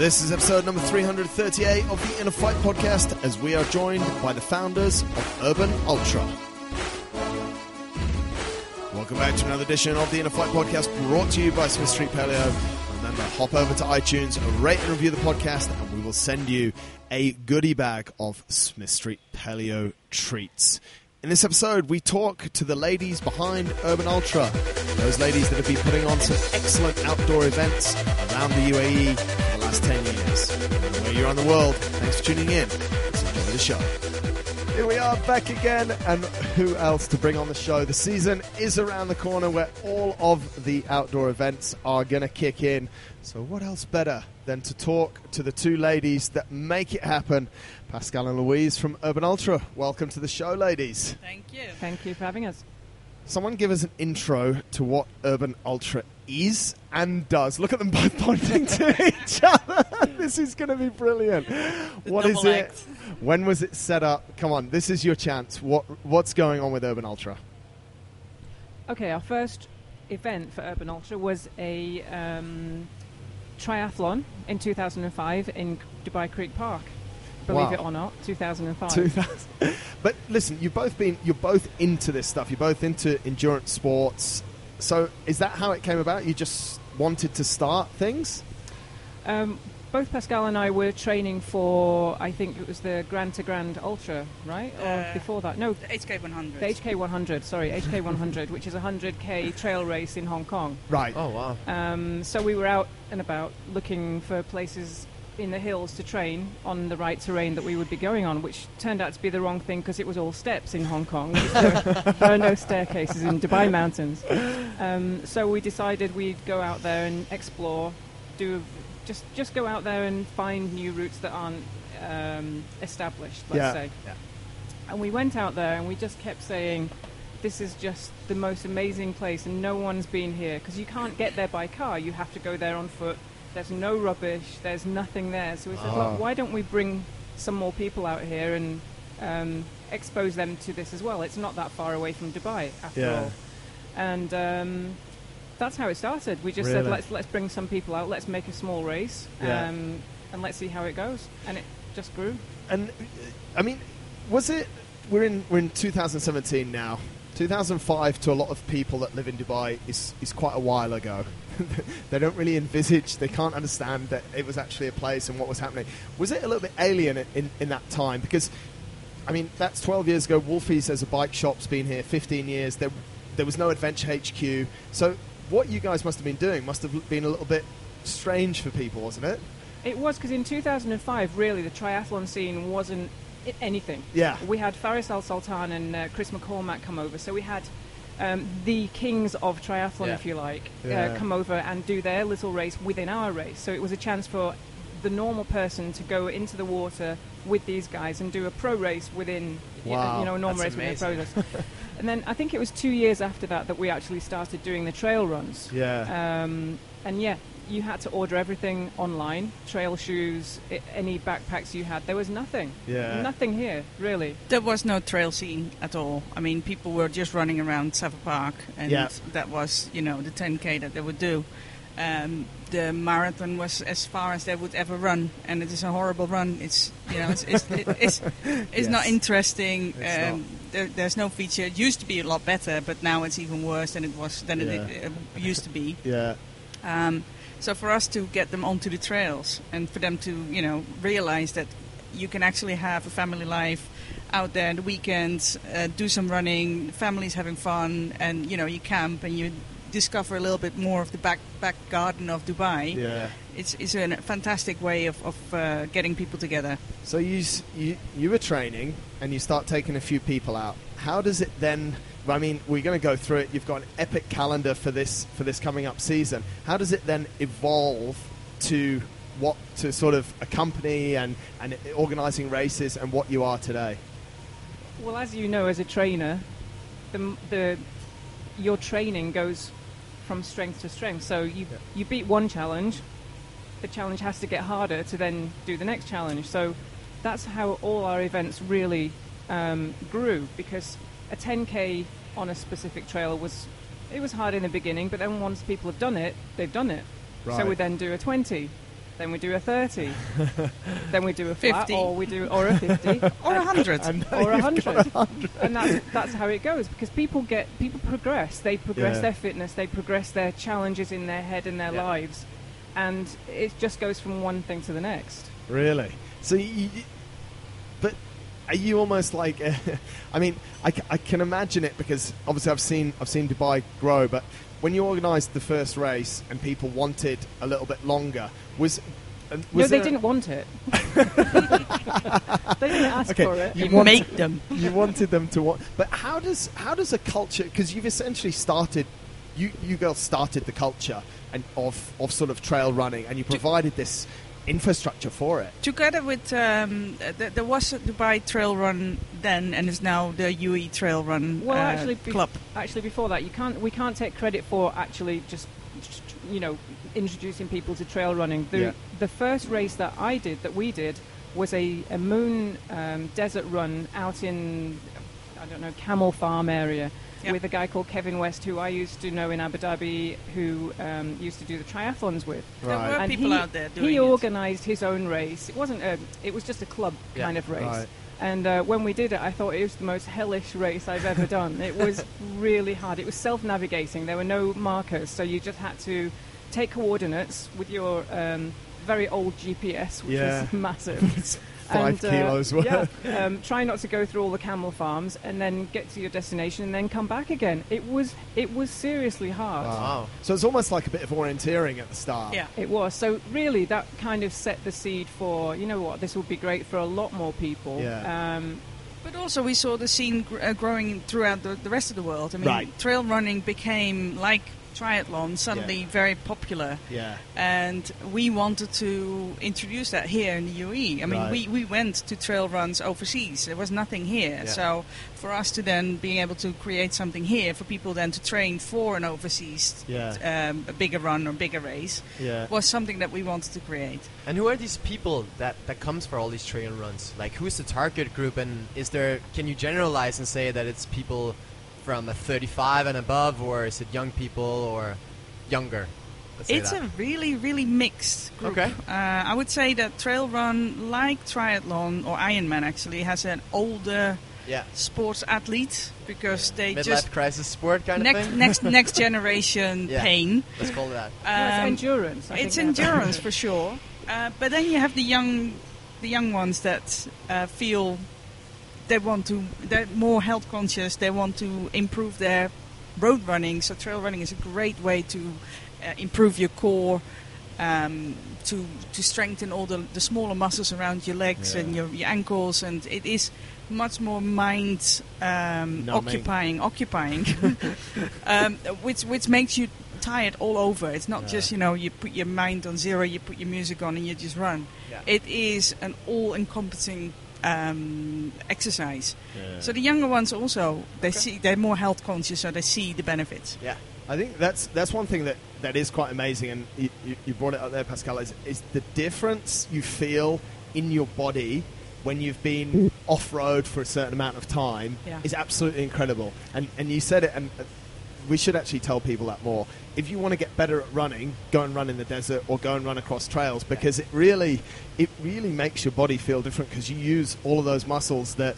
This is episode number 338 of the InnerFight podcast as we are joined by the founders of Urban Ultra. Welcome back to another edition of the InnerFight podcast brought to you by Smith Street Paleo. Remember, hop over to iTunes, rate and review the podcast, and we will send you a goodie bag of Smith Street Paleo treats. In this episode, we talk to the ladies behind Urban Ultra, those ladies that have been putting on some excellent outdoor events around the UAE last 10 years. Where you're on the world, thanks for tuning in. Let's enjoy the show. Here we are back again, and who else to bring on the show? The season is around the corner where all of the outdoor events are going to kick in. So, what else better than to talk to the two ladies that make it happen? Pascal and Louise from Urban Ultra. Welcome to the show, ladies. Thank you. Thank you for having us. Someone give us an intro to what Urban Ultra is and does. Look at them both pointing to each other. this is going to be brilliant. What is double it? act. When was it set up? Come on, this is your chance. What What's going on with Urban Ultra? Okay, our first event for Urban Ultra was a um, triathlon in 2005 in Dubai Creek Park. Believe Wow. it or not, 2005. 2000. but listen, you've both been you're both into this stuff. You're both into endurance sports. So is that how it came about? You just wanted to start things? Um, both Pascal and I were training for, I think it was the Grand to Grand Ultra, right? Or Uh, before that? No, The HK 100. the HK 100, sorry, HK 100, which is a 100k trail race in Hong Kong. Right. Oh wow! Um, so we were out and about looking for places in the hills to train on the right terrain that we would be going on, which turned out to be the wrong thing because it was all steps in Hong Kong. there, there are no staircases in Dubai mountains. Um, so we decided we'd go out there and explore, do just just go out there and find new routes that aren't um, established. Let's Yeah. say. Yeah. And we went out there and we just kept saying, this is just the most amazing place and no one's been here because you can't get there by car. You have to go there on foot. There's no rubbish. There's nothing there. So we said, Ah. why don't we bring some more people out here and um, expose them to this as well? It's not that far away from Dubai after Yeah. all. And um, that's how it started. We just said, let's let's bring some people out. Let's make a small race. Yeah. Um, and let's see how it goes. And it just grew. And I mean, was it? We're in we're in 2017 now. 2005 to a lot of people that live in Dubai is is quite a while ago. they don't really envisage, they can't understand that it was actually a place and what was happening. Was it a little bit alien in, in, in that time? Because, I mean, that's 12 years ago. Wolfies as a bike shop's been here 15 years. There, there was no Adventure HQ. So, what you guys must have been doing must have been a little bit strange for people, wasn't it? It was because in 2005, really, the triathlon scene wasn't anything. Yeah. We had Faris Al Sultan and uh, Chris McCormack come over, so we had um, the kings of triathlon, Yeah. if you like, Yeah. uh, come over and do their little race within our race. So it was a chance for the normal person to go into the water with these guys and do a pro race within, Wow, you know, a normal that's race within a pro race. and then I think it was two years after that that we actually started doing the trail runs. Yeah. Um, and yeah, you had to order everything online trail shoes, I- any backpacks you had. There was nothing. Yeah. Nothing here, really. There was no trail scene at all. I mean, people were just running around Safa Park, and Yeah. that was, you know, the 10k that they would do. Um, the marathon was as far as they would ever run, and it is a horrible run. It's, you know, it's it's it, it's, it's not interesting. It's um, There, there's no feature. It used to be a lot better, but now it's even worse than it was than Yeah. it, uh, used to be. Yeah. Um, so for us to get them onto the trails and for them to, you know, realize that you can actually have a family life out there on the weekends, uh, do some running, families having fun, and you know you camp and you discover a little bit more of the back back garden of Dubai. Yeah. It's it's a fantastic way of, of uh, getting people together. So you, you you were training and you start taking a few people out. How does it then? I mean, we're going to go through it. You've got an epic calendar for this for this coming up season. How does it then evolve to what to sort of a company and and organising races and what you are today? Well, as you know, as a trainer, the, the your training goes from strength to strength. So you Yeah. you beat one challenge, the challenge has to get harder to then do the next challenge. So that's how all our events really um, grew because a 10k on a specific trail was it was hard in the beginning, but then once people have done it, they've done it. So we then do a 20. then we do a 30, then we do a flat, 50. or we do or a 50, Or a hundred. And or a hundred, got a hundred. and that's that's how it goes because people get people progress. They progress Yeah. their fitness, they progress their challenges in their head and their Yeah. lives, and it just goes from one thing to the next. Really? So, you, you- but are you almost like? I mean, I can imagine it because obviously I've seen I've seen Dubai grow, but when you organised the first race and people wanted a little bit longer, was uh, No, they didn't want it. they didn't ask Okay, for it. you You make them. you wanted them to want. But how does how does a culture? Because you've essentially started, you you girls started the culture and of of sort of trail running, and you provided this infrastructure for it. Together with um, th- there was a Dubai Trail Run then, and is now the UE Trail Run Well, uh, actually, be- club. actually, before that, you can't. We can't take credit for actually just, just, you know, introducing people to trail running. The Yeah. the first race that I did, that we did, was a, a moon um, desert run out in I don't know Camel Farm area Yeah. with a guy called Kevin West, who I used to know in Abu Dhabi, who um, used to do the triathlons with. Right. There were And people he, out there doing it. he organised his own race. It wasn't a. It was just a club Yeah. kind of race. Right. And uh, when we did it, I thought it was the most hellish race I've ever done. It was really hard. It was self-navigating. There were no markers, so you just had to take coordinates with your um, very old GPS, which Yeah. was massive. Five And, uh, kilos worth. Yeah, um, try not to go through all the camel farms, and then get to your destination, and then come back again. It was it was seriously hard. Wow. So it's almost like a bit of orienteering at the start. Yeah. It was. So really, that kind of set the seed for, you know what, this would be great for a lot more people. Yeah. Um, But also, we saw the scene gr- uh, growing throughout the, the rest of the world. I mean, Right. trail running became like triathlon suddenly very popular, Yeah. and we wanted to introduce that here in the UAE. I mean, Right. we, we went to trail runs overseas. There was nothing here, Yeah. so for us to then being able to create something here for people then to train for an overseas, Yeah. um, a bigger run or bigger race, Yeah. was something that we wanted to create. And who are these people that, that comes for all these trail runs? Like, who's the target group? And is there? Can you generalize and say that it's people from a 35 and above, or is it young people or younger? It's that. a really, really mixed group. Okay. Uh, I would say that trail run, like triathlon or Ironman, actually has an older yeah sports athlete because they midlife just crisis sport kind of next thing. next next generation Yeah. pain. Let's call it that. well, it's Um, endurance. I it's think endurance for sure. Uh, but then you have the young, the young ones that uh, feel they want to. They're more health conscious. They want to improve their road running. So trail running is a great way to uh, improve your core. Um, to to strengthen all the, the smaller muscles around your legs Yeah. and your, your ankles, and it is much more mind um, occupying, occupying, um, which which makes you tired all over. It's not Yeah. just you know you put your mind on zero, you put your music on, and you just run. Yeah. It is an all-encompassing um, exercise. Yeah. So the younger ones also they see they're more health conscious, so they see the benefits. Yeah. I think that's that's one thing that, that is quite amazing, and you, you, you brought it up there, Pascal. Is, is the difference you feel in your body when you've been off road for a certain amount of time Yeah. is absolutely incredible. And and you said it, and we should actually tell people that more. If you want to get better at running, go and run in the desert or go and run across trails because it really it really makes your body feel different because you use all of those muscles that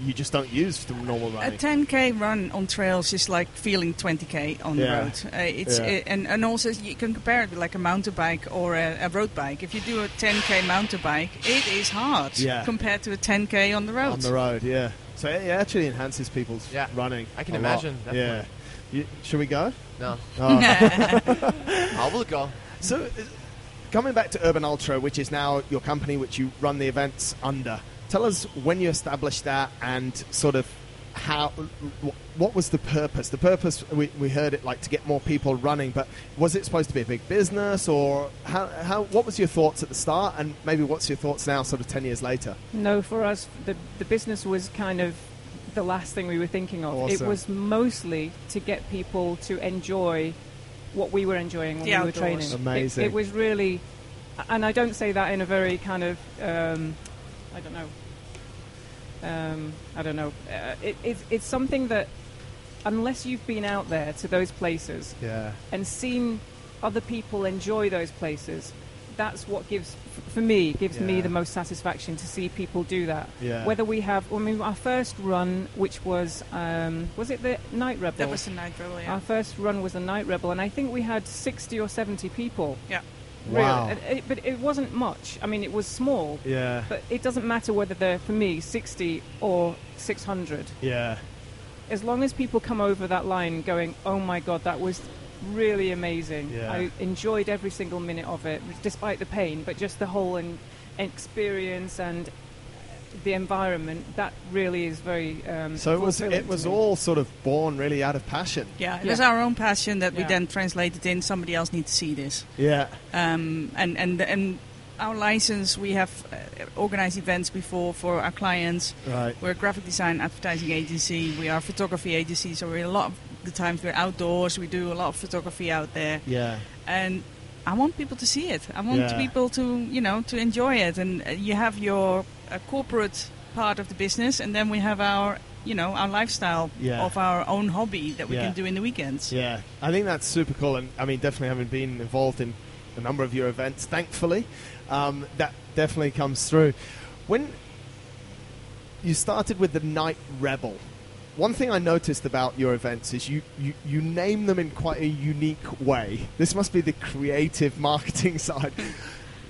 you just don't use from normal running. A 10k run on trails is like feeling 20k on the road. Uh, it's Yeah. uh, and and also you can compare it with like a mountain bike or a, a road bike. If you do a 10k mountain bike, it is hard Yeah. compared to a 10k on the road. On the road, yeah. So it actually enhances people's Yeah. running. I can a lot. imagine, Yeah. Definitely. You, should we go? No, Oh. I will go. so, uh, coming back to Urban Ultra, which is now your company, which you run the events under. Tell us when you established that and sort of how. What was the purpose? The purpose we, we heard it like to get more people running, but was it supposed to be a big business or how, how? What was your thoughts at the start, and maybe what's your thoughts now, sort of ten years later? No, for us, the, the business was kind of the last thing we were thinking of. It was mostly to get people to enjoy what we were enjoying when The we were outdoors. training. It- Amazing. It, was really, and I don't say that in a very kind of, um, I don't know, um, I don't know. Uh, it, it's, it's something that, unless you've been out there to those places Yeah. and seen other people enjoy those places, that's what gives, for me, gives me the most satisfaction to see people do that. Yeah. Whether we have, I mean, our first run, which was, um, was it the Night Rebel? That was the night rebel, yeah. Our first run was the Night Rebel, and I think we had 60 or 70 people. yeah. Wow. And it- but it wasn't much. I mean, it was small. Yeah. But it doesn't matter whether they're, for me, 60 or 600. Yeah. As long as people come over that line going, oh my God, that was really amazing. Yeah. I enjoyed every single minute of it, despite the pain, but just the whole en- experience and the environment, that really is very um, So it was it was all sort of born really out of passion. Yeah, it Yeah. was our own passion that we then translated in. Somebody else needs to see this. Yeah. um, and and and our license we have uh, organized events before for our clients Right. we're a graphic design advertising agency we are a photography agency so we're a lot of the times we're outdoors we do a lot of photography out there Yeah. and i want people to see it i want Yeah. people to you know to enjoy it and uh, you have your uh, corporate part of the business and then we have our you know our lifestyle Yeah. of our own hobby that we Yeah. can do in the weekends Yeah, I think that's super cool, and I mean, definitely having been involved in a number of your events, thankfully, um, that definitely comes through. When you started with the Night Rebel, one thing I noticed about your events is you, you, you name them in quite a unique way. This must be the creative marketing side.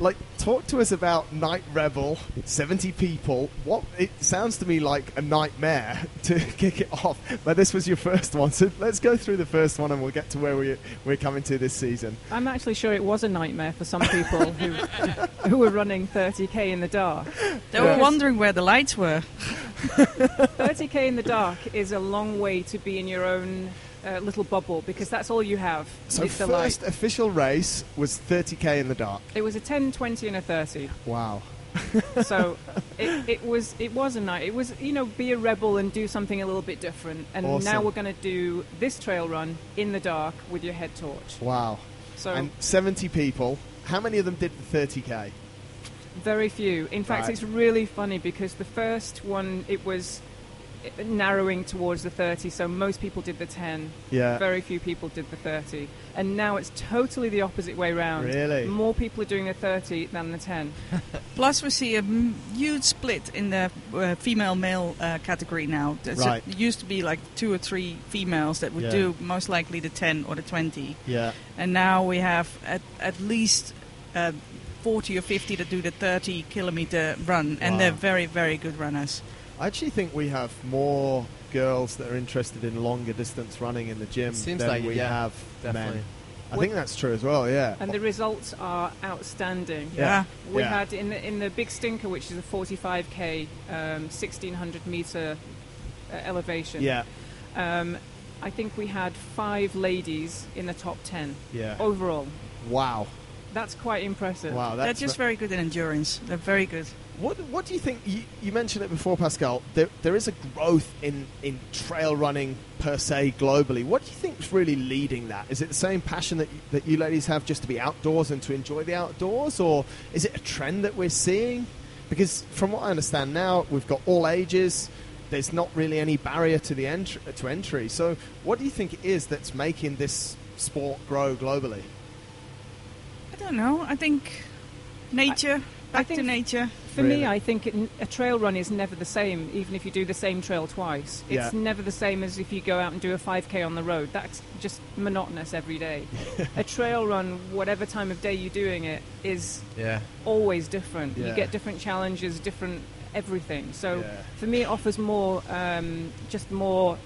Like, talk to us about Night Rebel, 70 people. What It sounds to me like a nightmare to kick it off, but this was your first one. So let's go through the first one and we'll get to where we, we're coming to this season. I'm actually sure it was a nightmare for some people who, who were running 30k in the dark. they Yeah. were wondering where the lights were 30k in the dark is a long way to be in your own uh, little bubble because that's all you have. So, the light. first official race was 30k in the dark. It was a 10, 20, and a 30. Wow. So it, it was it was a night. It was you know be a rebel and do something a little bit different. And Awesome. now we're going to do this trail run in the dark with your head torch. Wow. So and 70 people. How many of them did the 30k? Very few. In fact, Right. it's really funny because the first one it was narrowing towards the 30. So most people did the 10. Yeah. Very few people did the 30. And now it's totally the opposite way round. Really? More people are doing the 30 than the 10. Plus, we see a huge split in the uh, female-male uh, category now. There's a- Right. it used to be like two or three females that would Yeah. do most likely the 10 or the 20, Yeah. and now we have at, at least uh, 40 or 50 that do the 30 kilometer run, and Wow. they're very, very good runners. I actually think we have more girls that are interested in longer distance running in the gym Seems than like we yeah, have definitely. men. I think that's true as well, yeah. And the results are outstanding. Yeah. We Yeah. had in the in the big stinker, which is a 45k, um, 1600 meter uh, elevation. Yeah. Um, I think we had five ladies in the top 10 Yeah. overall. Wow. That's quite impressive. Wow. they're just ve- very good in endurance. They're very good. What What do you think? You, you mentioned it before, Pascal. There, there is a growth in, in trail running per se globally. What do you think is really leading that? Is it the same passion that you, that you ladies have just to be outdoors and to enjoy the outdoors, or is it a trend that we're seeing? Because from what I understand now, we've got all ages. There's not really any barrier to the entry, to entry. So, what do you think it is that's making this sport grow globally? I don't know. I think nature, back to think- nature. For Really? me, I think it, a trail run is never the same, even if you do the same trail twice. Yeah. It's never the same as if you go out and do a 5k on the road. That's just monotonous every day. a trail run, whatever time of day you're doing it, is Yeah. always different. Yeah. You get different challenges, different everything. So Yeah. for me, it offers more, um, just more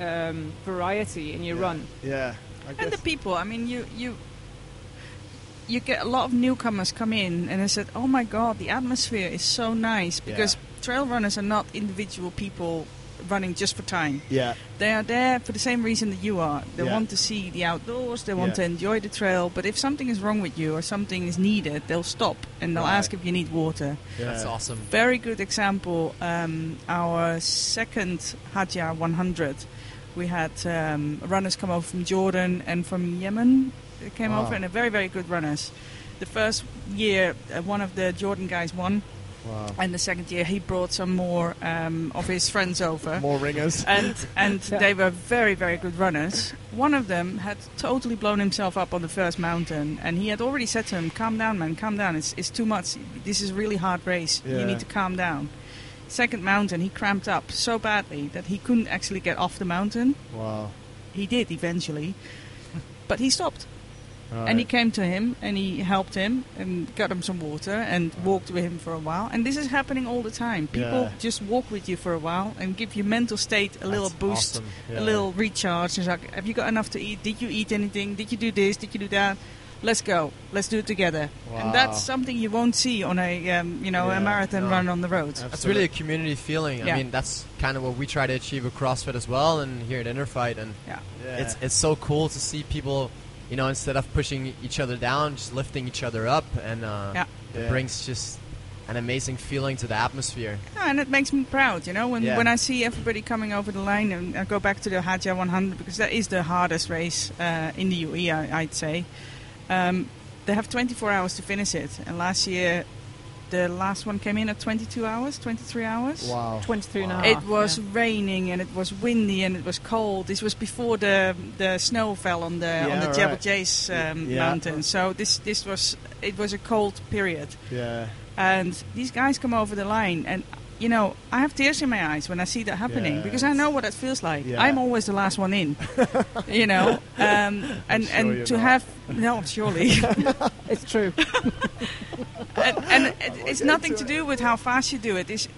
um, variety in your yeah. run. Yeah. I And the people. I mean, you you you get a lot of newcomers come in, and they said, "Oh my God, the atmosphere is so nice." Because trail runners are not individual people running just for time. yeah. They are there for the same reason that you are. They Yeah. want to see the outdoors. They want Yeah. to enjoy the trail. But if something is wrong with you or something is needed, they'll stop and they'll Right. ask if you need water. Yeah. That's awesome. Very good example. Um, our second Hajar 100, we had um, runners come over from Jordan and from Yemen. They came Wow. over and they're very, very good runners. The first year, uh, one of the Jordan guys won, Wow. And the second year, he brought some more um, of his friends over. More ringers. and and Yeah. they were very very good runners. One of them had totally blown himself up on the first mountain, and he had already said to him, "Calm down, man, calm down. It's it's too much. This is a really hard race. Yeah. You need to calm down." Second mountain, he cramped up so badly that he couldn't actually get off the mountain. Wow. He did eventually, but he stopped. Right. And he came to him and he helped him and got him some water and walked with him for a while. And this is happening all the time. People Yeah. just walk with you for a while and give your mental state a little boost, awesome. Yeah. a little recharge. It's like, have you got enough to eat? Did you eat anything? Did you do this? Did you do that? Let's go. Let's do it together. Wow. And that's something you won't see on a um, you know Yeah, a marathon no. run on the road. That's really a community feeling. Yeah. I mean, that's kind of what we try to achieve with CrossFit as well, and here at InnerFight. And Yeah. Yeah. it's it's so cool to see people, you know, instead of pushing each other down, just lifting each other up, and uh, Yeah. it Yeah. brings just an amazing feeling to the atmosphere. Yeah, and it makes me proud, you know, when Yeah. when I see everybody coming over the line, and I go back to the Hajar 100 because that is the hardest race uh, in the UE, I, I'd say. Um, they have 24 hours to finish it, and last year the last one came in at 22 hours, 23 hours. Wow. 23 and a half. It was yeah. raining and it was windy and it was cold. This was before the the snow fell on the on Yeah, the Jebel right. Jais um, Yeah. mountain. So this this was it was a cold period Yeah. and these guys come over the line and you know i have tears in my eyes when i see that happening Yeah, because i know what it feels like Yeah. i'm always the last one in you know um, and sure and to not. have no surely It's true. and, and it's nothing to do with how fast you do it it's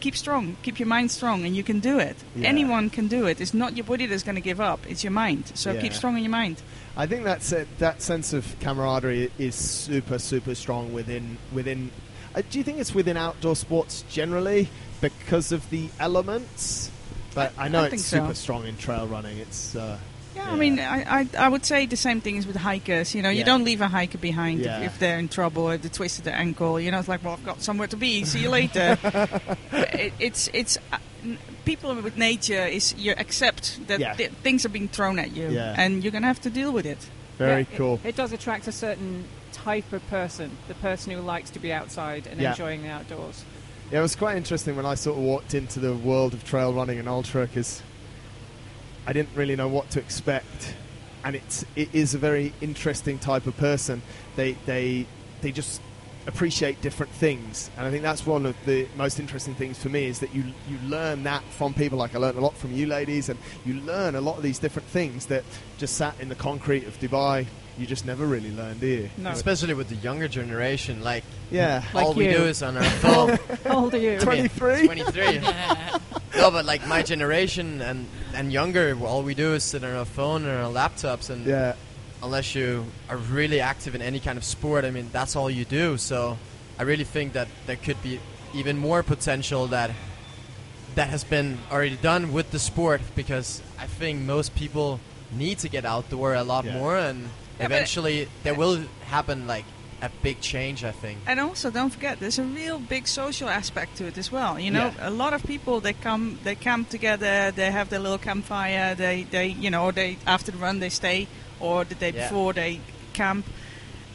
keep strong keep your mind strong and you can do it Yeah. anyone can do it it's not your body that's going to give up it's your mind so Yeah. keep strong in your mind I think that's it, that sense of camaraderie is super, super strong within within. Uh, do you think it's within outdoor sports generally because of the elements? But I, I- know I it's so. super strong in trail running. It's uh, Yeah, Yeah. I mean, I, I I would say the same thing is with hikers. You know, you Yeah. don't leave a hiker behind Yeah. if, if they're in trouble, if they twisted their ankle. You know, it's like, well, I've got somewhere to be. See you later. it, it's it's uh, n- people with nature is you accept that Yeah. th- things are being thrown at you, Yeah. and you're gonna have to deal with it. very Yeah, it- cool. It, does attract a certain type of person, the person who likes to be outside and Yeah. enjoying the outdoors. Yeah, it was quite interesting when I sort of walked into the world of trail running and ultra because I didn't really know what to expect, and it's it is a very interesting type of person. They they they just appreciate different things, and I think that's one of the most interesting things for me is that you you learn that from people. Like I learned a lot from you ladies, and you learn a lot of these different things that just sat in the concrete of Dubai. You just never really learn, do you? No. Especially with the younger generation, like Yeah. Like all we do is on our phone. How old are you? 23? 23. no, but like my generation and and younger, all we do is sit on our phone and our laptops, and Yeah. unless you are really active in any kind of sport, I mean, that's all you do. So I really think that there could be even more potential that that has been already done with the sport because I think most people need to get outdoor a lot Yeah. more and Yeah, but- eventually there will happen like a big change, I think. And also, don't forget, there's a real big social aspect to it as well. You know, Yeah. a lot of people they come, they camp together, they have their little campfire. They, they, you know, they after the run they stay, or the day Yeah. before they camp.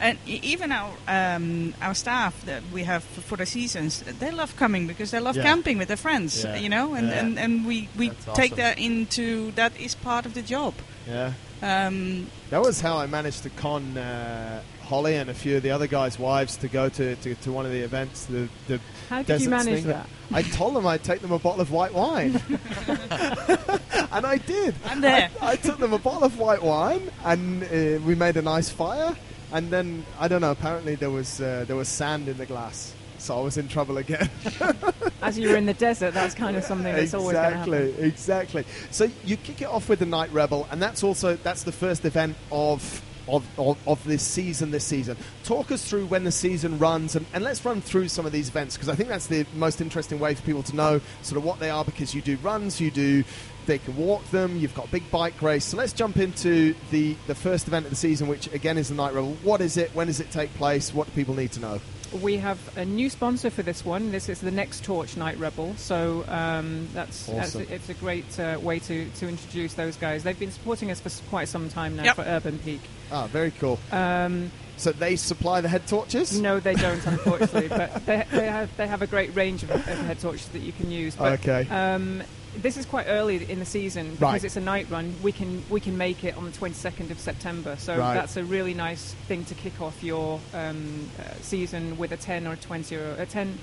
And even our um, our staff that we have for, for the seasons, they love coming because they love Yeah. camping with their friends. Yeah. You know, and, Yeah. and, and we, we That's take awesome. that into that is part of the job. Yeah. Um, That was how I managed to con uh, Holly and a few of the other guys' wives to go to, to, to one of the events. The, the How did you manage Sling- that? I told them I'd take them a bottle of white wine, and I did. I'm there. I, I took them a bottle of white wine, and uh, we made a nice fire. And then I don't know. Apparently there was uh, there was sand in the glass, so I was in trouble again. As you were in the desert, that's kind of something that's always going exactly, exactly. So you kick it off with the Night Rebel, and that's also that's the first event of. Of, of, of this season, this season. Talk us through when the season runs, and, and let's run through some of these events because I think that's the most interesting way for people to know sort of what they are. Because you do runs, you do, they can walk them. You've got big bike race. So let's jump into the the first event of the season, which again is the Night Rebel. What is it? When does it take place? What do people need to know? We have a new sponsor for this one. This is the Nextorch Night Rebel. So um, that's, that's Awesome. it's a great uh, way to, to introduce those guys. They've been supporting us for quite some time now Yep. for Urban Peak. Ah, very cool. Um, So they supply the head torches. No, they don't, unfortunately. but they, they have they have a great range of, of head torches that you can use. But, Okay. Um, this is quite early in the season because Right. it's a night run. We can we can make it on the 22nd of September, so Right. that's a really nice thing to kick off your um, uh, season with a 10 or a 20 or a 10,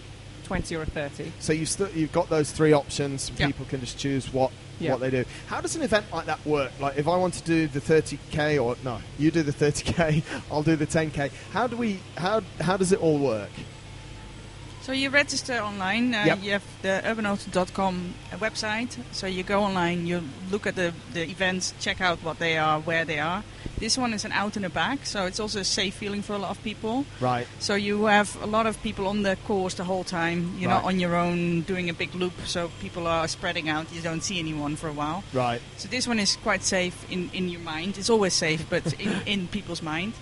20 or a 30. So you've st- you've got those three options. People can just choose what what they do. How does an event like that work? Like if I want to do the 30k or no, you do the 30k, I'll do the 10k. How do we how how does it all work? So you register online. Uh, Yep. You have the urbanout.com website. So you go online, you look at the, the events, check out what they are, where they are. This one is an out and a back, so it's also a safe feeling for a lot of people. Right. So you have a lot of people on the course the whole time. You're not on your own doing a big loop, so people are spreading out. You don't see anyone for a while. Right. So this one is quite safe in, in your mind. It's always safe, but in, in people's mind.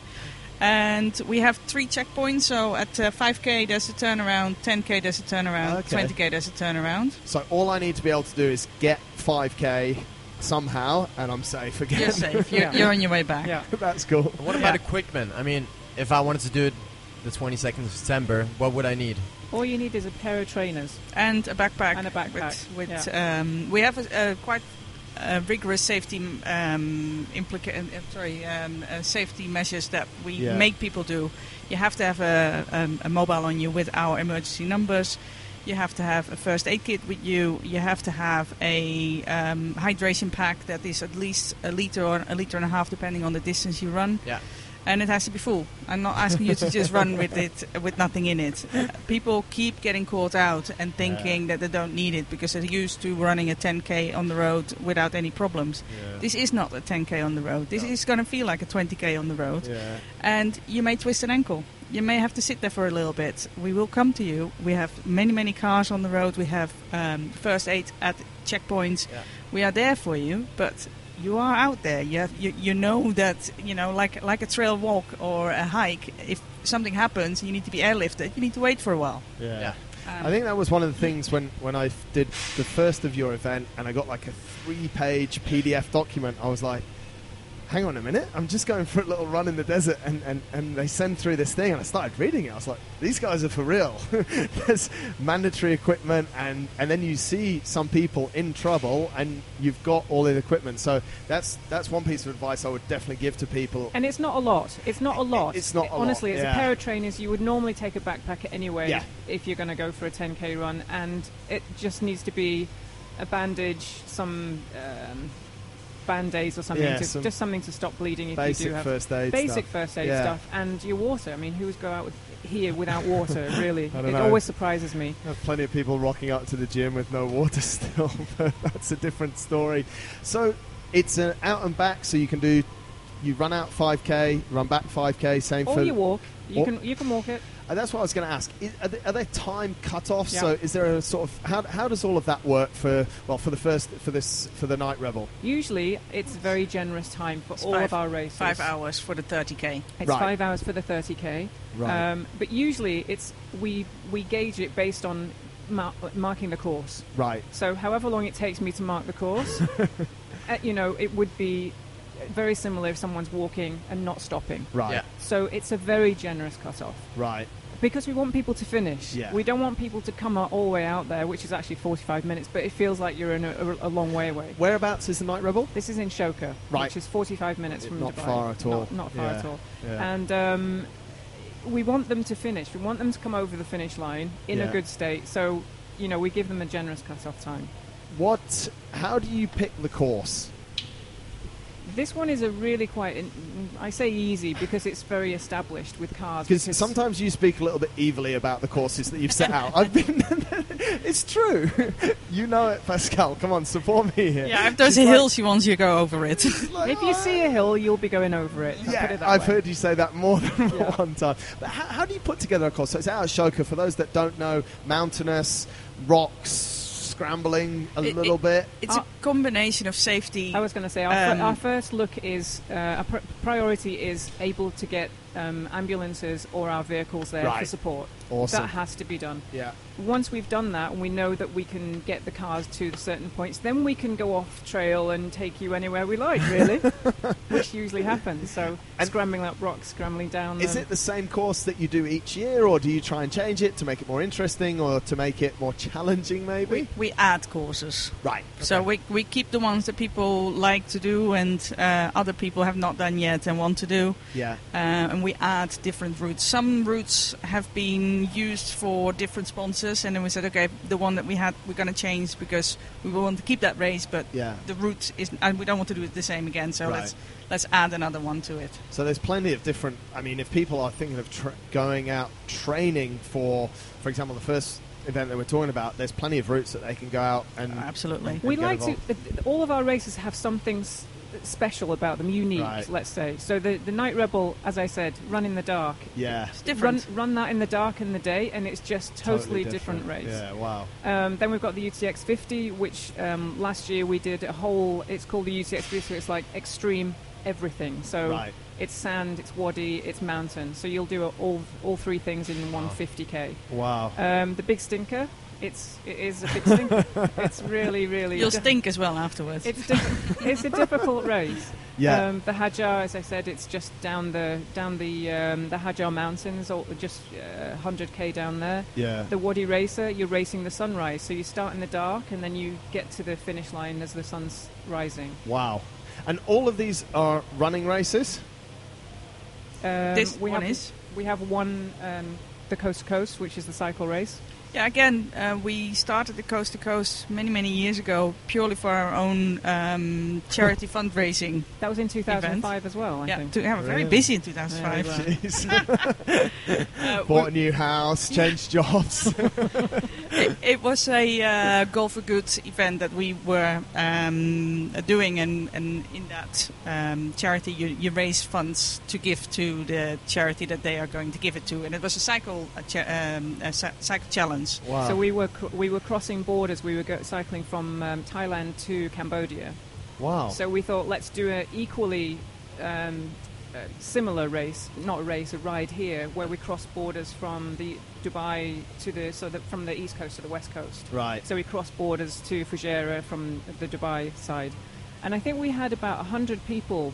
And we have three checkpoints. So at uh, 5k there's a turnaround, 10k there's a turnaround, Okay. 20k there's a turnaround. So all I need to be able to do is get 5k somehow, and I'm safe again. You're safe. You're, Yeah. you're on your way back. Yeah. That's cool. What about Yeah. equipment? I mean, if I wanted to do it the 22nd of September, what would I need? All you need is a pair of trainers. And a backpack. And a backpack, With, with um, we have a, a quite uh, rigorous safety um, implica- uh, sorry um, uh, safety measures that we Yeah. make people do. You have to have a, um, a mobile on you with our emergency numbers. You have to have a first aid kit with you. You have to have a um, hydration pack that is at least a liter or a liter and a half, depending on the distance you run. Yeah. And it has to be full. I'm not asking you to just run with it with nothing in it. Uh, people keep getting caught out and thinking that they don't need it because they're used to running a 10k on the road without any problems. This is not a 10k on the road. This No. is going to feel like a 20k on the road. Yeah. And you may twist an ankle. You may have to sit there for a little bit. We will come to you. We have many, many cars on the road. We have um, first aid at checkpoints. Yeah. We are there for you, but you are out there. You, have, you you know that you know like like a trail walk or a hike. If something happens, you need to be airlifted. You need to wait for a while. Yeah. Yeah. Um, I think that was one of the things when, when I f- did the first of your event and I got like a three page PDF document. I was like, hang on a minute, I'm just going for a little run in the desert. And, and, and they send through this thing and I started reading it. I was like, these guys are for real. There's mandatory equipment. And, and then you see some people in trouble and you've got all the equipment. So that's, that's one piece of advice I would definitely give to people. And it's not a lot. It's not a lot. It's not a lot, Honestly, as yeah. a pair of trainers, you would normally take a backpack anyway Yeah. if you're going to go for a 10k run, and it just needs to be a bandage, some um, band-aids or something, Yeah, to, some just something to stop bleeding if you do have first aid basic stuff. first aid Yeah. stuff, and your water. I mean, who would go out with, here without water? Really, I it know. always surprises me. There are plenty of people rocking up to the gym with no water still, but that's a different story. So it's an out and back, so you can do, you run out 5k, run back 5k, same Or for. you walk. You or- can you can walk it. And that's what I was going to ask. Is, are, there, are there time cut-offs? Yeah. So is there a sort of how, how does all of that work for well for the first for this for the night rebel? Usually, it's a very generous time for It's all five- of our races. Five hours for the 30k. It's Right. five hours for the 30k. Right. Um, but usually, it's we we gauge it based on mar- marking the course. right. So, however long it takes me to mark the course, uh, you know, it would be very similar if someone's walking and not stopping. Right. Yeah. So, it's a very generous cut-off Right. Because we want people to finish. Yeah. We don't want people to come all the way out there, which is actually 45 minutes, but it feels like you're in a, a, a long way away. Whereabouts is the night rebel? This is in Shoka, Right. which is 45 minutes from Not Dubai. far at all. Not, not far Yeah. at all. Yeah. And um, we want them to finish. We want them to come over the finish line in a good state. So, you know, we give them a generous cut-off time. What? How do you pick the course? This one is a really quite, in- I say easy because it's very established with cars. Because sometimes you speak a little bit evilly about the courses that you've set out. I've been. it's true. you know it, Pascal. Come on, support me here. Yeah, if there's She's a like- hill, she wants you to go over it. like, if you see a hill, you'll be going over it. I'll put Yeah, it that I've way. heard you say that more than Yeah. one time. But how, how do you put together a course? So it's out of Shoka. For those that don't know, mountainous, rocks, scrambling a It- little bit. It's Uh, a combination of safety. I was going to say our, Um, our first look is uh, our pr- priority is able to get um, ambulances or our vehicles there for support. Awesome. That has to be done. Yeah. Once we've done that and we know that we can get the cars to certain points, then we can go off trail and take you anywhere we like, really, which usually happens. So And- scrambling up rocks, scrambling down. Is them. it the same course that you do each year, or do you try and change it to make it more interesting, or to make it more challenging, maybe? We, we add courses. right. So we, we keep the ones that people like to do and uh, other people have not done yet and want to do. Yeah. Uh, and we add different routes. Some routes have been used for different sponsors, and then we said, okay, the one that we had, we're going to change because we want to keep that race, but Yeah. the route is, and we don't want to do it the same again. So Right. let's let's add another one to it. So there's plenty of different. I mean, if people are thinking of tra- going out training for, for example, the first event that we're talking about, there's plenty of routes that they can go out and. Absolutely. We like to. involved. uh, All of our races have something s- special about them, unique, Right. let's say. So the the Night Rebel, as I said, run in the dark. Yeah. It's different. Run, run that in the dark in the day, and it's just totally, different. race. Yeah. Wow. Um, then we've got the UTX 50, which um, last year we did a whole. It's called the UTX 50, so it's like extreme everything. So Right. it's sand, it's wadi, it's mountain. So you'll do all all three things in one Wow. 50k. Wow. Um, the big stinker, it's it is a big stinker. it's really really. You'll di- stink as well afterwards. It's diff- it's a difficult race. Yeah. Um, the Hajar, as I said, it's just down the down the um, the Hajar Mountains, or just uh, 100k down there. yeah. The Wadi Racer, you're racing the sunrise, so you start in the dark and then you get to the finish line as the sun's rising. Wow. And all of these are running races. Um, This we one have, is? We have one, um, the Coast to Coast, which is the cycle race. Yeah, again, uh, we started the Coast to Coast many, many years ago purely for our own um, charity fundraising. That was in 2005 as well, I yeah, think. to have a very Really? busy in 2005. Yeah, we Uh, Bought a new house, changed jobs. it, it was a uh, Goal for Good event that we were um, doing, and, and in that um, charity, you, you raise funds to give to the charity that they are going to give it to, and it was a cycle a cha- um, a cycle challenge. Wow. So we were cr- we were crossing borders. We were go- cycling from um, Thailand to Cambodia. wow. So we thought let's do an equally um, uh, similar race, not a race, a ride here, where we cross borders from the Dubai to the so that from the east coast to the west coast. right. So we crossed borders to Fujairah from the Dubai side, and I think we had about hundred people,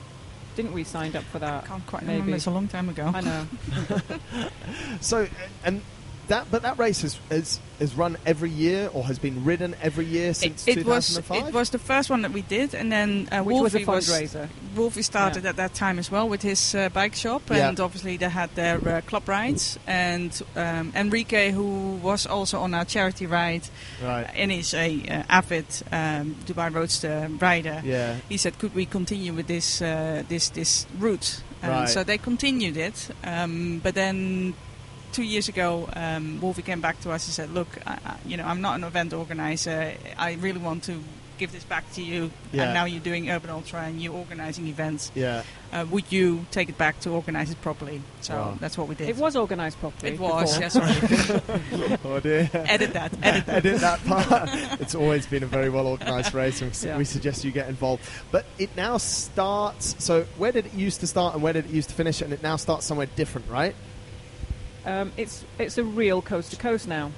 didn't we, signed up for I that? can't quite maybe. remember, it's a long time ago. I know. So, and that, but that race is, is is run every year, or has been ridden every year since it, it was it was the first one that we did, and then uh, Which was a Wolfie fundraiser. Wolfie started Yeah. at that time as well with his uh, bike shop, Yeah. and obviously they had their uh, club rides. And um, Enrique, who was also on our charity ride, right. and is a uh, avid um, Dubai Roadster rider, Yeah. he said, "Could we continue with this uh, this this route?" And Right. so they continued it, um, but then. Two years ago, um, Wolfie came back to us and said, "Look, I, I, you know, I'm not an event organizer. I really want to give this back to you. Yeah. And now you're doing Urban Ultra and you're organizing events. Yeah. Uh, would you take it back to organize it properly?" So Wow. that's what we did. It was organised properly. It was. Yes, sorry. Oh dear. edit that. Edit that. Edit that part. it's always been a very well organised race, and Yeah. we suggest you get involved. But it now starts. So, where did it used to start, and where did it used to finish? And it now starts somewhere different, right? Um, it's it's a real coast to coast now.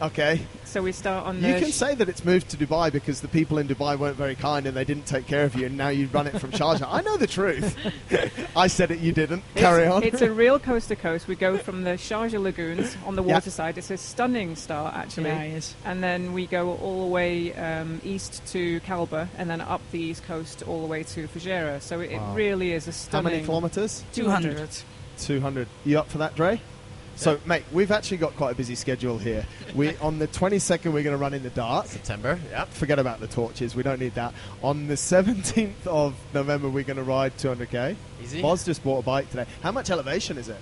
Okay. So we start on You the can say that it's moved to Dubai because the people in Dubai weren't very kind and they didn't take care of you, and now you run it from Sharjah. I know the truth. I said it, you didn't. Carry on. It's a real coast to coast. We go from the Sharjah lagoons on the Yeah. water side. It's a stunning start actually. Yeah, yes. And then we go all the way um, east to Kalba, and then up the east coast all the way to Fujairah. So it, Wow. it really is a stunning. How many kilometres? 200. 200. You up for that, Dre? So, mate, we've actually got quite a busy schedule here. We on the 22nd we're going to run in the dark. September. Yeah. Forget about the torches. We don't need that. On the 17th of November we're going to ride 200k. Easy. Boz just bought a bike today. How much elevation is it?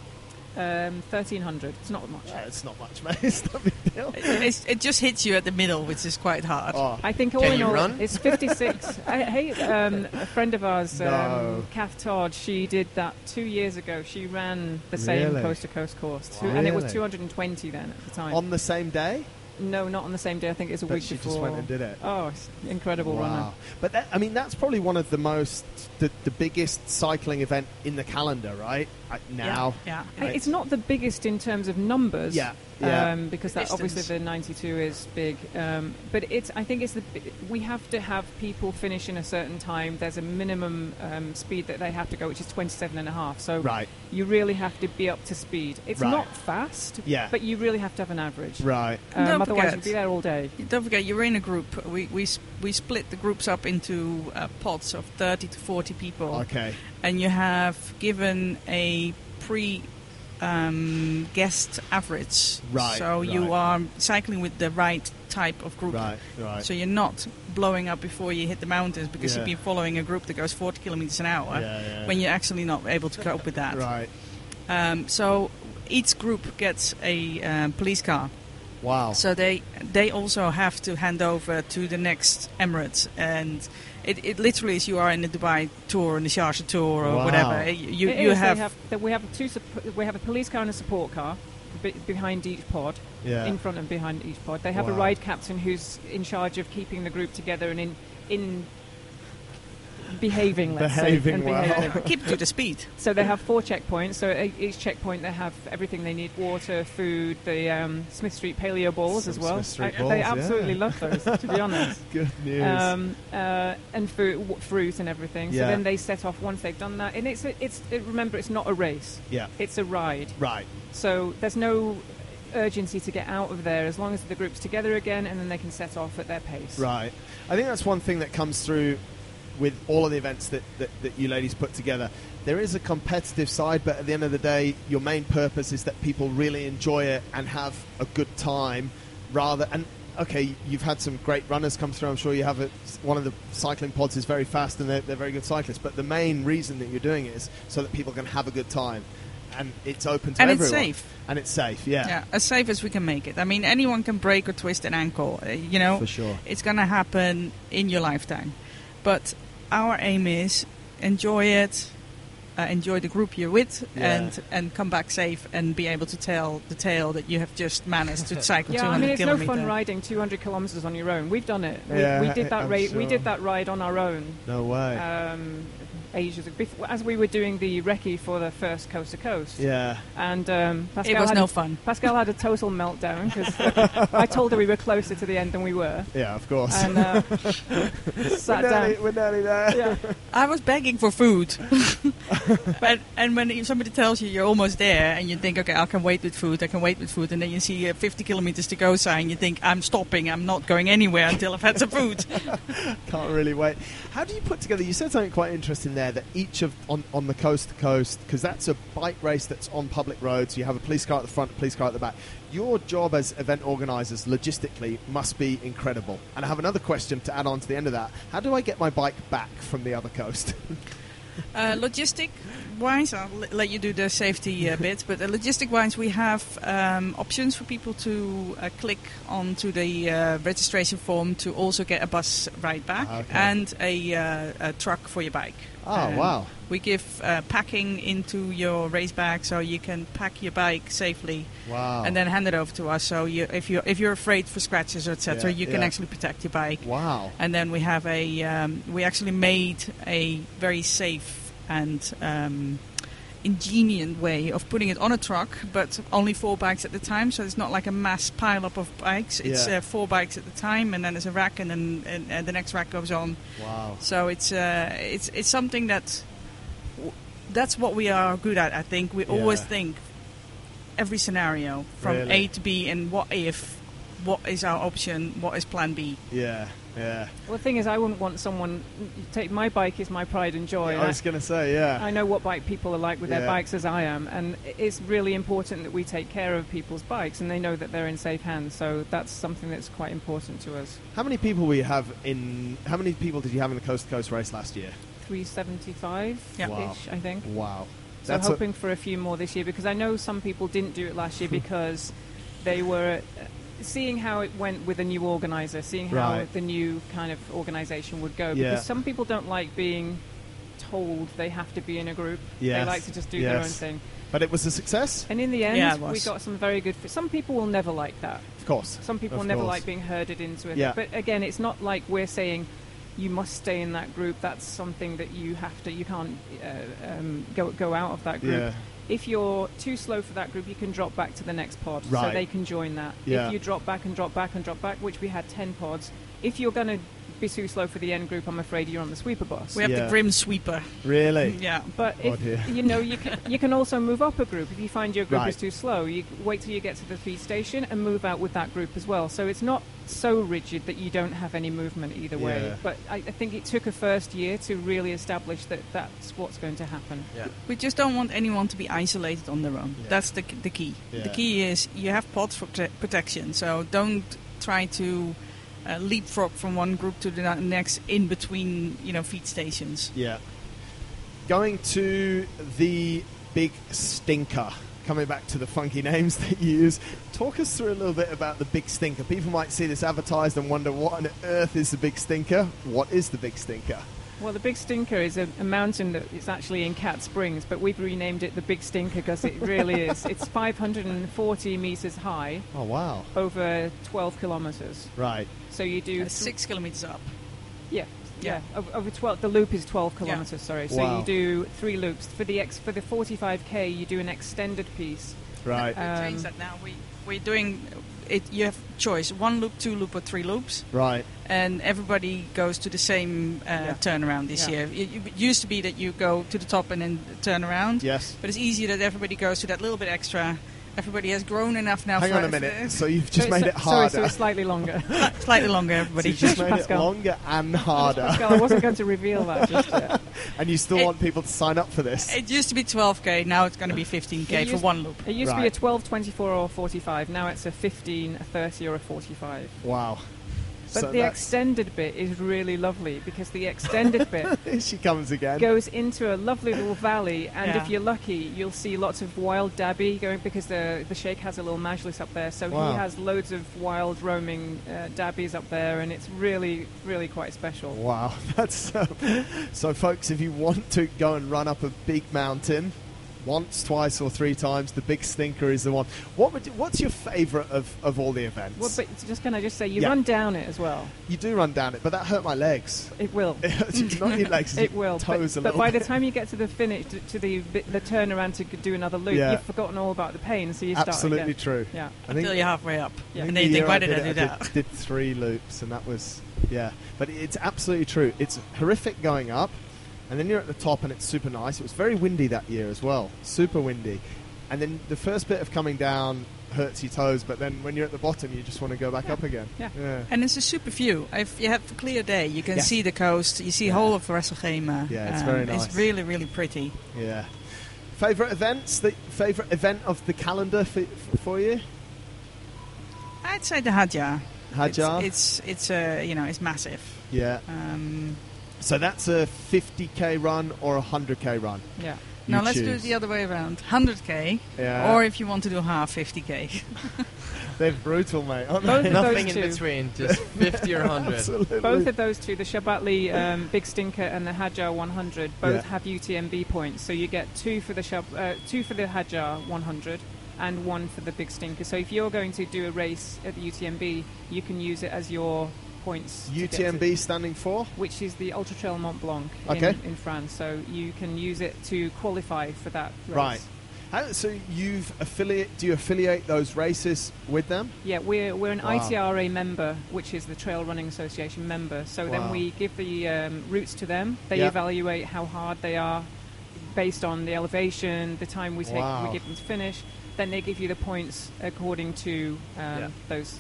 Um, Thirteen hundred. It's not much. Yeah, it's not much, mate. It's not a big deal. It, it's- it just hits you at the middle, which is quite hard. Oh, I think all Can in you all, run? it's 56. I, hey, um, a friend of ours, um, Kath Todd, she did that two years ago. She ran the same Really? coast to coast course, two, Wow. and it was 220 then at the time. on the same day? No, not on the same day. I think it's a But week she before. just went and did it. Oh, it's incredible runner. But that, I mean, that's probably one of the most, the, the biggest cycling event in the calendar, right? Uh, now. Yeah. Uh, It's not the biggest in terms of numbers. Yeah, yeah. Um, because that obviously the 92 is big. Um, but it's I think it's the we have to have people finish in a certain time. There's a minimum um, speed that they have to go, which is 27 and a half. So Right, you really have to be up to speed. It's Right. not fast, Yeah. but you really have to have an average. right. Um, Don't otherwise, forget- you'd be there all day. Don't forget, you're in a group. We we s- we split the groups up into uh, pods of 30 to 40 people, Okay. and you have given a pre. Um, guest average, Right, So you right. are cycling with the right type of group. Right, right. So you're not blowing up before you hit the mountains because Yeah. you've been following a group that goes 40 kilometers an hour Yeah, yeah. when you're actually not able to cope with that. Right. Um, so each group gets a um, police car. Wow. So they they also have to hand over to the next Emirates, and it, it literally is you are in the Dubai tour, in the Sharjah tour, or Wow. whatever. You It you is, have, have that we have two we have a police car and a support car be- behind each pod. yeah. in front and behind each pod. They have a ride captain who's in charge of keeping the group together and in in behaving, let's Behaving say, and well. behaving. keep to the speed. So they have four checkpoints. So e- each checkpoint they have everything they need: water, food, the um, Smith Street paleo balls Some as well. Smith Street I- balls, they yeah. absolutely love those, to be honest. Good news. Um, uh, and fruit, w- fruit and everything. So Yeah. then they set off once they've done that. And it's a, it's it, remember it's not a race; yeah. it's a ride. Right. So there's no urgency to get out of there as long as the group's together again and then they can set off at their pace. Right. I think that's one thing that comes through with all of the events that, that, that you ladies put together. There is a competitive side, but at the end of the day, your main purpose is that people really enjoy it and have a good time rather. And okay, you've had some great runners come through. I'm sure you have a, one of the cycling pods is very fast and they're, they're very good cyclists. But the main reason that you're doing it is so that people can have a good time. And it's open to everyone. And it's safe. And it's safe, yeah. Yeah, as safe as we can make it. I mean, anyone can break or twist an ankle. Uh, you know, For sure. it's going to happen in your lifetime. But our aim is enjoy it, uh, enjoy the group you're with, Yeah. and and come back safe and be able to tell the tale that you have just managed to cycle Yeah, 200 I mean it's no fun riding 200 kilometers on your own. We've done it. We, Yeah, we did that I'm ride. We did that ride on our own. No way. Um, ages ago, as we were doing the recce for the first coast to coast. yeah. And um, Pascal It was had no a, fun. Pascal had a total meltdown because I told her we were closer to the end than we were, Yeah, of course. and uh, sat we're, nearly, down. we're nearly there. Yeah. I was begging for food. and, and when somebody tells you you're almost there and you think, okay, I can wait with food, I can wait with food, and then you see a 50 kilometers to go sign, you think, I'm stopping, I'm not going anywhere until I've had some food. Can't really wait. How do you put together? You said something quite interesting there that each of on, on the coast to coast because that's a bike race that's on public roads. You have a police car at the front, a police car at the back. Your job as event organisers, logistically, must be incredible. And I have another question to add on to the end of that. How do I get my bike back from the other coast? Uh, logistic wise, I'll let you do the safety uh, bit, but uh, logistic wise, we have um, options for people to uh, click onto the uh, registration form to also get a bus ride back Okay. and a, uh, a truck for your bike. Oh, Um, wow. We give uh, packing into your race bag so you can pack your bike safely Wow. and then hand it over to us. So you, if you if you're afraid for scratches or etc., Yeah, you can yeah. actually protect your bike. Wow. And then we have a um, we actually made a very safe and um, ingenious way of putting it on a truck, but only four bikes at the time. So it's not like a mass pile up of bikes. It's Yeah. uh, four bikes at the time, and then there's a rack, and then and, and the next rack goes on. Wow. So it's uh, it's it's something that w- that's what we are good at. I think we always think every scenario from Really? A to B, and what if, what is our option, what is Plan B. Yeah. Yeah. Well, the thing is, I wouldn't want someone. Take my bike is my pride and joy. I was going to say, yeah. I know what bike people are like with Yeah. their bikes as I am, and it's really important that we take care of people's bikes and they know that they're in safe hands. So that's something that's quite important to us. How many people we have in? How many people did you have in the coast to coast race last year? 375 Yeah. Wow. I think. Wow. So That's a- hoping for a few more this year because I know some people didn't do it last year because they were seeing how it went with a new organizer, seeing how Right. the new kind of organization would go. Yeah. Because some people don't like being told they have to be in a group. Yes, They like to just do their own thing. But it was a success, And in the end, Yeah, we got some very good. F- some people will never like that. of course. Some people Of will never course. like being herded into it. Yeah. But again, it's not like we're saying you must stay in that group. That's something that you have to. You can't uh, um, go go out of that group. Yeah. If you're too slow for that group, you can drop back to the next pod, Right. so they can join that. Yeah. If you drop back and drop back and drop back, which we had ten pods, if you're going to be too slow for the end group, I'm afraid you're on the sweeper bus. We have Yeah. the Grim Sweeper. Really? Yeah. But if you know, you can you can also move up a group if you find your group Right. is too slow. You wait till you get to the feed station and move out with that group as well. So it's not so rigid that you don't have any movement either way. Yeah. But I, I think it took a first year to really establish that that's what's going to happen. Yeah. We just don't want anyone to be isolated on their own. Yeah. That's the, the key. Yeah. The key is you have pods for prote- protection, so don't try to uh, leapfrog from one group to the next in between, you know, feed stations. Yeah. Going to the big stinker. Coming back to the funky names that you use, talk us through a little bit about the big stinker. People might see this advertised and wonder what on earth is the big stinker. What is the big stinker? Well, the Big Stinker is a, a mountain that is actually in Khatt Springs, but we've renamed it the Big Stinker because it really is. It's 540 meters high Oh wow! over 12 kilometers. Right. So you do th- six kilometers up. Yeah, Yeah. yeah. Over, over twelve. The loop is twelve kilometers. Sorry. So Wow. you do three loops for the ex for the forty-five k. You do an extended piece. Right. We Um, changed that now. We we're doing it. You have choice: one loop, two loop, or three loops, right. and everybody goes to the same uh, Yeah. turnaround this Yeah. year. It, it used to be that you go to the top and then turn around, Yes. but it's easier that everybody goes to that little bit extra. Everybody has grown enough now. Hang for on a minute. So you've just So made it it's- Sorry, harder. so it's slightly longer. slightly longer. So Everybody. you've just Shush, made it longer and harder. Pascal, I wasn't going to reveal that just yet. and you still It- want people to sign up for this? It used to be 12k. Now it's going to be 15k It for one loop. It used to be a 12, 24, or 45. Now it's a 15, a 30, or a 45. wow. But So the that's- extended bit is really lovely because the extended bit she comes again. goes into a lovely little valley, and Yeah. if you're lucky, you'll see lots of wild dabby going because the the sheikh has a little majlis up there, so Wow. he has loads of wild roaming uh, dabbies up there, and it's really, really quite special. Wow, that's so. So, folks, if you want to go and run up a big mountain, once, twice, or three times, the big stinker is the one. What would? What's your favourite of, of all the events? Well, but just can I just say, you Yeah. run down it as well. you do run down it, but that hurt my legs. It will. It hurts not your legs, It your will. toes but a but little by the time you get to the finish, to, to the the turnaround to do another loop, Yeah. you've forgotten all about the pain, so you start Absolutely again. true. Yeah. I think, Until you're halfway up. Yeah. Uh, I think And then the you think, year why I did I do it, that? Did, did three loops, and that was yeah. But it's absolutely true. It's horrific going up, and then you're at the top, and it's super nice. It was very windy that year as well, super windy. And then the first bit of coming down hurts your toes, but then when you're at the bottom, you just want to go back Yeah. up again. Yeah. yeah. And it's a super view. If you have a clear day, you can Yes. see the coast. You see Yeah. whole of Ras Al Khaimah. Yeah, it's very nice. It's really, really pretty. Yeah. Favorite events? The favorite event of the calendar for, for you? I'd say the Hajar. Hajar. It's it's, it's uh, you know it's massive. yeah. Um, So that's a 50k run or a 100k run. Yeah. You now let's do it the other way around. 100k, Yeah. or if you want to do half 50k. They're brutal, mate. Aren't Both they? of Nothing those in two. between, just 50 or 100. Absolutely. Both of those two, the Shabatli um, Big Stinker and the Hajar 100, both Yeah. have UTMB points. So you get two for the Shab- uh, two for the Hajar 100 and one for the Big Stinker. So if you're going to do a race at the UTMB, you can use it as your points. UTMB standing for? which is the Ultra Trail Mont Blanc in, Okay. in France. So you can use it to qualify for that race. Right. How, so you've affiliate? Do you affiliate those races with them? Yeah, we're, we're an Wow. ITRA member, which is the Trail Running Association member. So Wow. then we give the um, routes to them. They Yeah. evaluate how hard they are based on the elevation, the time we take, Wow. we give them to finish. Then they give you the points according to um, Yeah. those.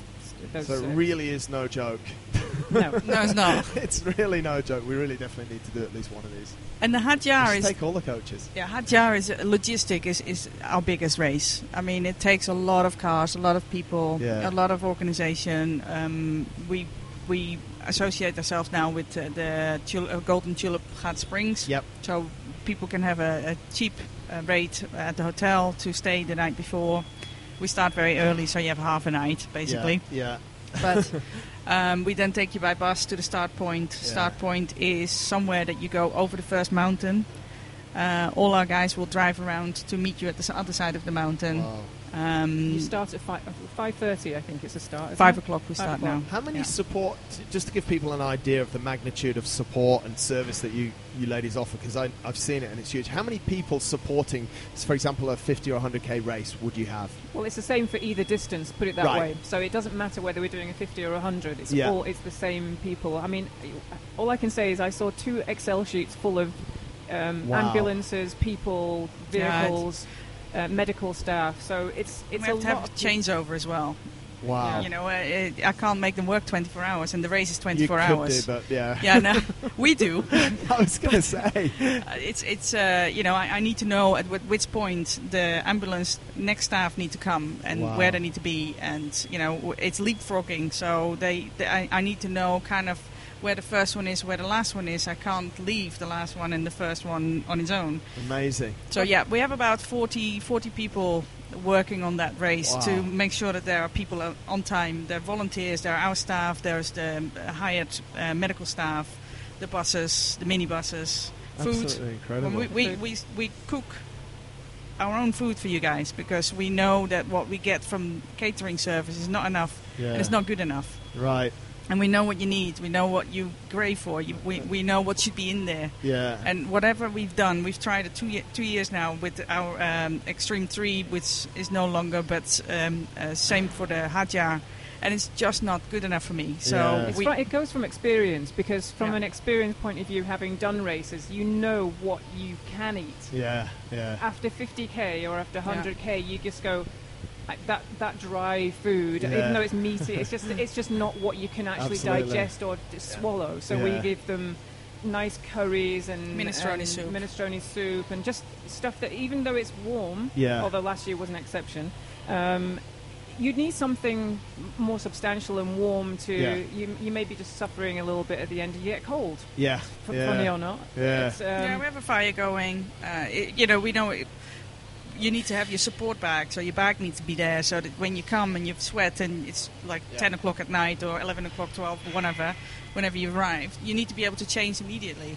Those So it uh, really is no joke. no. no, it's not. it's really no joke. We really definitely need to do at least one of these. And the We Hajar is take all the coaches. Yeah, Hajar is logistic is, is our biggest race. I mean, it takes a lot of cars, a lot of people, Yeah. a lot of organization. Um, we we associate ourselves now with uh, the Tul- uh, Golden Tulip Khatt Springs, Yep. so people can have a, a cheap uh, rate at the hotel to stay the night before. We start very early, so you have half a night basically. Yeah. But um, we then take you by bus to the start point. Yeah. Start point is somewhere that you go over the first mountain. Uh, all our guys will drive around to meet you at the other side of the mountain. Wow. Um, You start at five five thirty, I think it's a start. five it? o'clock we Five start o'clock. now. How many Yeah. support, just to give people an idea of the magnitude of support and service that you, you ladies offer, because I've seen it and it's huge. How many people supporting, for example, a 50 or 100k race would you have? Well, it's the same for either distance. Put it that Right. way. So it doesn't matter whether we're doing a fifty or a hundred. It's Yeah. all it's the same people. I mean, all I can say is I saw two Excel sheets full of um, Wow. ambulances, people, Yeah, vehicles, uh, medical staff. So it's we it's have a to lot. have of- changeover as well. Wow. You know, uh, it, I can't make them work 24 hours, and the race is You 24 could hours. do, but yeah. yeah, no, we do. I was going to say. Uh, it's it's uh, you know I, I need to know at wh- which point the ambulance next staff need to come and Wow. where they need to be and you know it's leapfrogging so they, they I, I need to know kind of where the first one is where the last one is I can't leave the last one and the first one on its own Amazing. so yeah we have about 40 40 people working on that race Wow. to make sure that there are people on time there are volunteers there are our staff there's the hired uh, medical staff the buses the minibuses food Absolutely incredible. we, we, we, we cook our own food for you guys because we know that what we get from catering service is not enough yeah. and it's not good enough. Right. And we know what you need. We know what you crave for. You, we, we know what should be in there. Yeah. And whatever we've done, we've tried it two, ye- two years now with our um, Extreme 3, which is no longer, but um, uh, same for the Hajar. And it's just not good enough for me. So Yeah. It's we, it goes from experience because from Yeah. an experience point of view, having done races, you know what you can eat. yeah. Yeah. After 50k or after 100k, you just go. "I- That that dry food, Yeah. even though it's meaty, it's just it's just not what you can actually Absolutely. digest or d- swallow. So Yeah. we give them nice curries and Minestrone and soup. minestrone soup, and just stuff that even though it's warm, Yeah. although last year was an exception, um, you'd need something more substantial and warm to. Yeah. You, you may be just suffering a little bit at the end. You get cold, Yeah. f- yeah. funny or not. Yeah. Um, yeah, we have a fire going. Uh, it, you know, we know it, you need to have your support bag, so your bag needs to be there, so that when you come and you've sweat and it's like Yeah. 10 o'clock at night or 11 o'clock, 12, whatever, whenever you arrive, you need to be able to change immediately.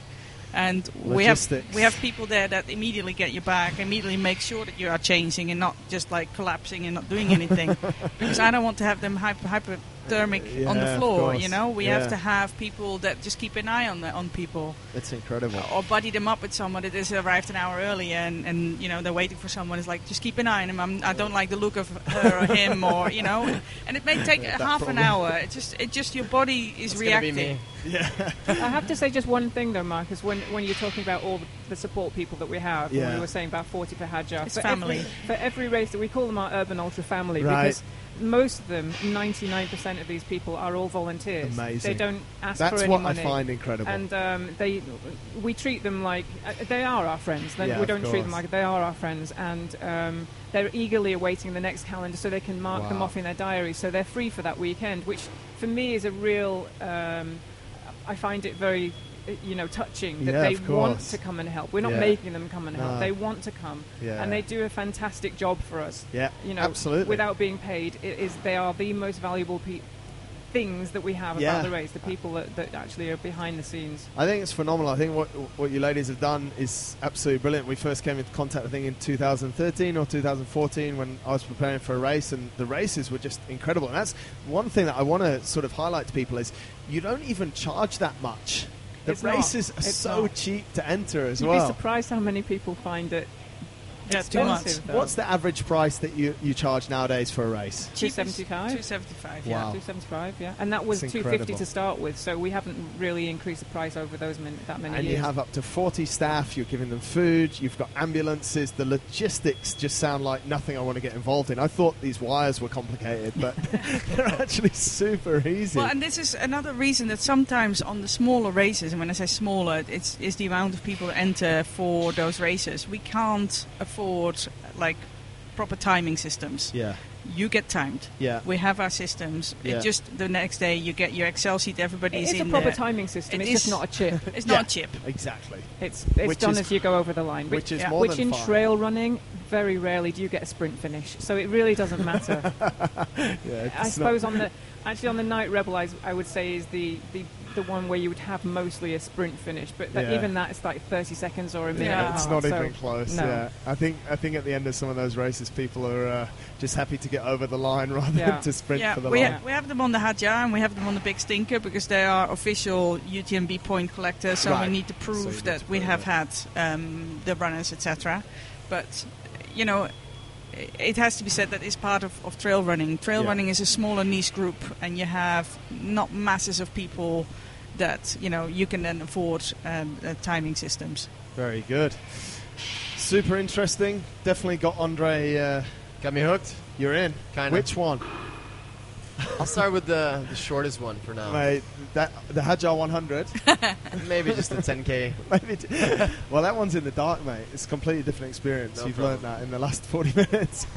And we have we have people there that immediately get your bag, immediately make sure that you are changing and not just like collapsing and not doing anything, because I don't want to have them hyper, hyperthermic on Yeah, the floor. You know, we Yeah. have to have people that just keep an eye on the, on people It's incredible. or buddy them up with someone that has arrived an hour earlier and, and you know they're waiting for someone. It's like just keep an eye on him. I'm, I don't like the look of her or him or you know. And it may take Yeah, that half an hour. It just it just your body is It's gonna be reacting. me. Yeah. I have to say just one thing though, Marcus. When when you're talking about all the, the support people that we have, when Yeah. we were saying about 40 for Hajar, It's for family. Every, for every race that we call them our urban ultra family Right. because most of them, 99% of these people are all volunteers. Amazing. They don't ask That's for any money. That's what. I find incredible. And um, they, we treat them like uh, they are our friends. Then Yeah, we don't treat them like they are our friends, and um, they're eagerly awaiting the next calendar so they can mark them off in their diary. So they're free for that weekend, which for me is a real. Um, I find it very, you know, touching that Yeah, they want to come and help. We're not Yeah. making them come and help. No. They want to come, yeah. and they do a fantastic job for us. yeah. You know, absolutely. without being paid, it is they are the most valuable pe- things that we have Yeah. about the race. The people that, that actually are behind the scenes. I think it's phenomenal. I think what what you ladies have done is absolutely brilliant. We first came into contact, I think, in 2013 or 2014 when I was preparing for a race, and the races were just incredible. And that's one thing that I want to sort of highlight to people is you don't even charge that much. The It's not. are It's so not. cheap to enter as well. You'd be surprised how many people find it Yeah, too much. though. What's the average price that you, you charge nowadays for a race? Two seventy five. Two seventy five. Wow. Yeah. Two seventy five, yeah, and that was two fifty to start with. So we haven't really increased the price over those min- that many And years. you have up to 40 staff, you're giving them food, you've got ambulances. The logistics just sound like nothing I want to get involved in. I thought these wires were complicated, but they're actually super easy. Well, and this is another reason that sometimes on the smaller races, and when I say smaller, it's, it's the amount of people that enter for those races. We can't afford like proper timing systems. yeah, You get timed. yeah. We have our systems. Yeah. It just the next day you get your Excel sheet. Everybody's it is a proper there. timing system. It it's just not a chip. It's Yeah. not a chip. Exactly. It's it's Which done is- as you go over the line. Which is yeah. more which than in fine. trail running, very rarely do you get a sprint finish. So it really doesn't matter. Yeah, I suppose on the actually on the night rebel, I, I would say is the, the the one where you would have mostly a sprint finish, but that, Yeah. even that is like 30 seconds or a minute. Yeah, it's not so even close. no. Yeah, I think I think at the end of some of those races, people are uh, just happy to get over the line rather Yeah. than to sprint yeah, for the we, line. ha- we have them on the Hajar and we have them on the Big Stinker because they are official UTMB point collectors. So Right. we need to So prove need that to we have it. had um, the runners, etc. But you know, it has to be said that it's part of, of trail running. Trail Yeah. running is a smaller niche group, and you have not masses of people that you know you can then afford um, uh, timing systems. Very good. Super interesting. Definitely got Andre. Uh, Got me hooked. you're in. Kinda. Which one? I'll start with the, the shortest one for now. Mate, that the Hajar 100. Maybe just a 10k. Maybe t- well, that one's in the dark, mate. It's a completely different experience. No You've problem. learned that in the last 40 minutes.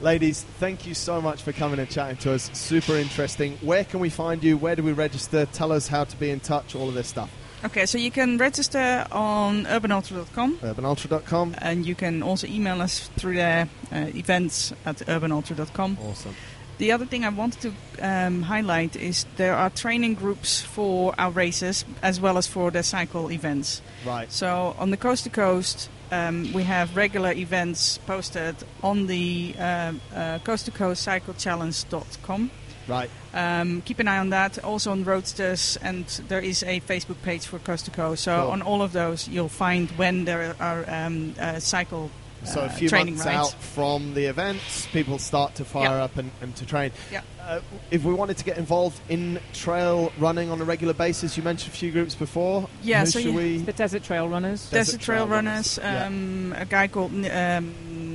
Ladies, thank you so much for coming and chatting to us. Super interesting. Where can we find you? Where do we register? Tell us how to be in touch, all of this stuff. Okay, so you can register on urbanultra.com. UrbanUltra.com. and you can also email us through there, uh, events at urbanultra.com. Awesome. The other thing I wanted to um, highlight is there are training groups for our races as well as for the cycle events. Right. So on the coast to coast, um, we have regular events posted on the um, uh, coast to coast cycle challenge.com. Right. Um, keep an eye on that. Also on Roadsters, and there is a Facebook page for Coast to Coast. So Cool. on all of those, you'll find when there are um, uh, cycle So a uh, few months rides. out from the events, people start to fire Yeah. up and, and to train. Yeah. Uh, if we wanted to get involved in trail running on a regular basis, you mentioned a few groups before. Yeah, Who so should you- we? The Desert Trail Runners, Desert Desert Trail Trail Runners, Runners, yeah. um, a guy called um,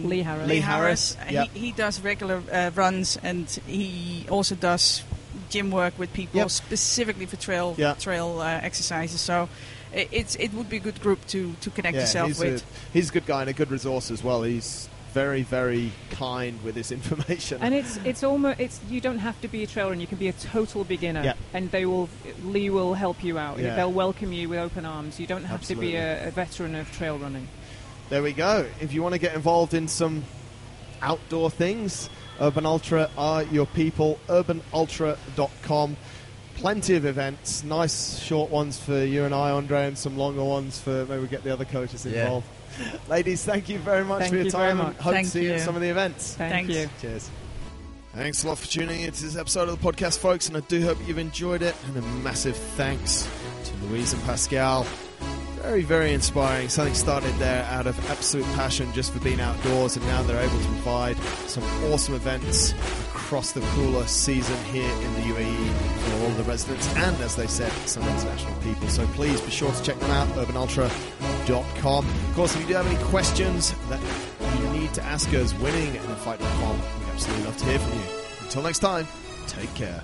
Lee Harris. Lee Lee Harris, Harris. yeah. He, he does regular uh, runs and he also does gym work with people Yep. specifically for trail Yeah. trail uh, exercises. So it, it's it would be a good group to, to connect yeah, yourself he's with. A, he's a good guy and a good resource as well. He's very, very kind with his information. And it's it's almost it's you don't have to be a trail runner. You can be a total beginner, Yeah. and they will Lee will help you out. Yeah. They'll welcome you with open arms. You don't have to be a, a veteran of trail running. There we go. If you want to get involved in some outdoor things, Urban Ultra are your people. UrbanUltra.com. Plenty of events, nice short ones for you and I, Andre, and some longer ones for maybe we get the other coaches Yeah. involved. Ladies, thank you very much Thank for your you time and hope Thank to see you at some of the events. Thank Thanks. you. Cheers. Thanks a lot for tuning in to this episode of the podcast, folks, and I do hope you've enjoyed it. And a massive thanks to Louise and Pascal. Very, very inspiring. Something started there out of absolute passion just for being outdoors, and now they're able to provide some awesome events across the cooler season here in the UAE for all the residents and, as they said, some international people. So please be sure to check them out, urbanultra.com. Of course, if you do have any questions that you need to ask us, winning at the fight.com, we'd absolutely love to hear from you. Until next time, take care.